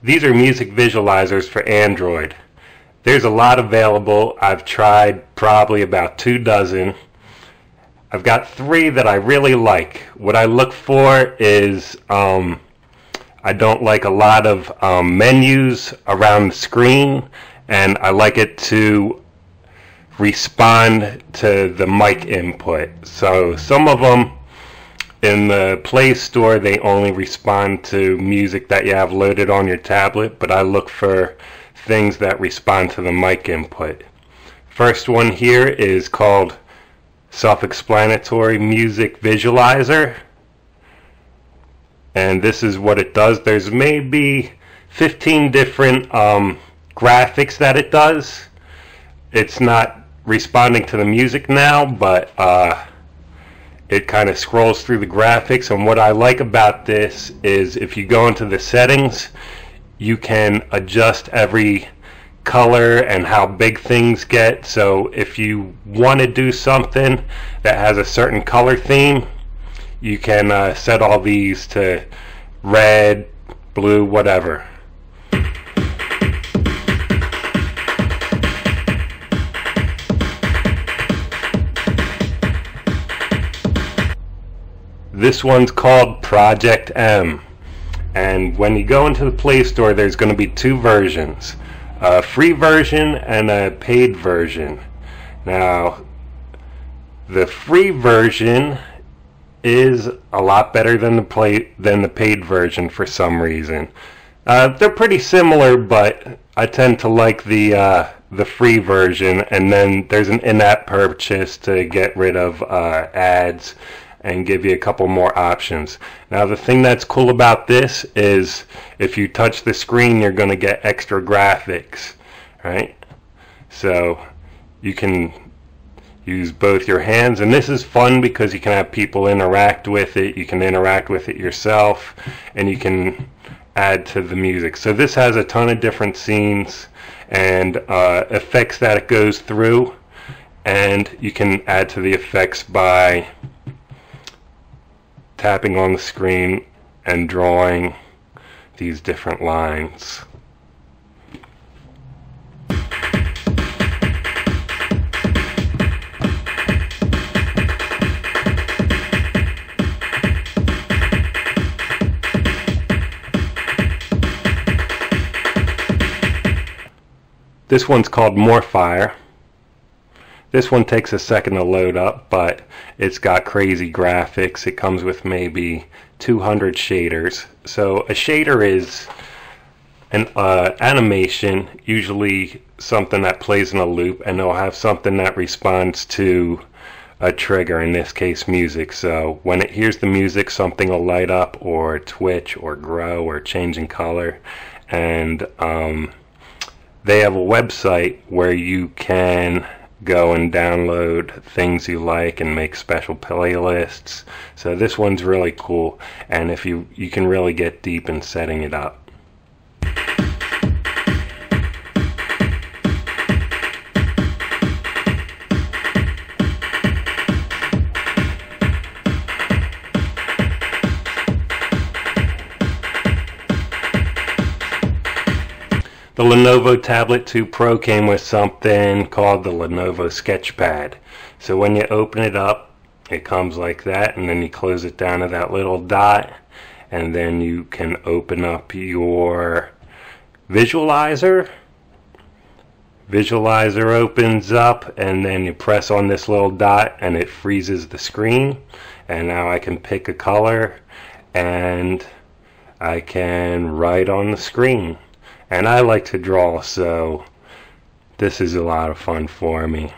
These are music visualizers for Android. There's a lot available. I've tried probably about two dozen. I've got three that I really like. What I look for is um, I don't like a lot of um, menus around the screen, and I like it to respond to the mic input. So some of them in the Play Store, they only respond to music that you have loaded on your tablet, but I look for things that respond to the mic input. First one here is called Self-Explanatory Music Visualizer. And this is what it does. There's maybe 15 different um, graphics that it does. It's not responding to the music now, but uh, it kind of scrolls through the graphics and what I like about this is if you go into the settings you can adjust every color and how big things get. So if you want to do something that has a certain color theme you can uh, set all these to red blue whatever This one's called projectM. And when you go into the Play Store, there's going to be two versions a free version and a paid version. Now, the free version is a lot better than the play than the paid version for some reason. Uh, they're pretty similar, but I tend to like the uh, the free version, and then there's an in-app purchase to get rid of uh, ads and give you a couple more options. Now the thing that's cool about this is if you touch the screen you're going to get extra graphics, right? So you can use both your hands and this is fun because you can have people interact with it, you can interact with it yourself and you can add to the music. So this has a ton of different scenes and uh, effects that it goes through and you can add to the effects by tapping on the screen and drawing these different lines. This one's called Morphyre. This one takes a second to load up, but it's got crazy graphics. It comes with maybe 200 shaders. So a shader is an uh, animation, usually something that plays in a loop, and they'll have something that responds to a trigger, in this case music. So when it hears the music, something will light up or twitch or grow or change in color. And um, they have a website where you can go and download things you like and make special playlists. So this one's really cool and if you you can really get deep in setting it up. The Lenovo Tablet 2 Pro came with something called the Lenovo Sketchpad. So when you open it up, it comes like that, and then you close it down to that little dot, and then you can open up your visualizer. Visualizer opens up, and then you press on this little dot, and it freezes the screen. And now I can pick a color, and I can write on the screen and I like to draw so this is a lot of fun for me.